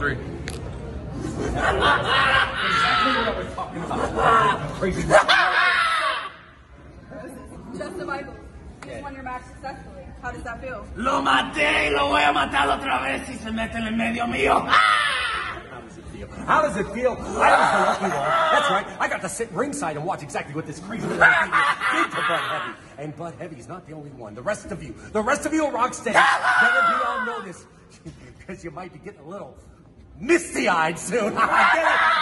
Three. Crazy. Just survival. You just won your match successfully. How does that feel? Lo maté y lo voy a matar otra vez si se mete en el medio mío. Ah! How does it feel? How does it feel? I was the lucky one. That's right. I got to sit ringside and watch exactly what this crazy little thing did to Budd Heavy. And Budd Heavy's not the only one. The rest of you, the rest of you at Rocksteady, better be on notice because you might be getting a little misty-eyed soon.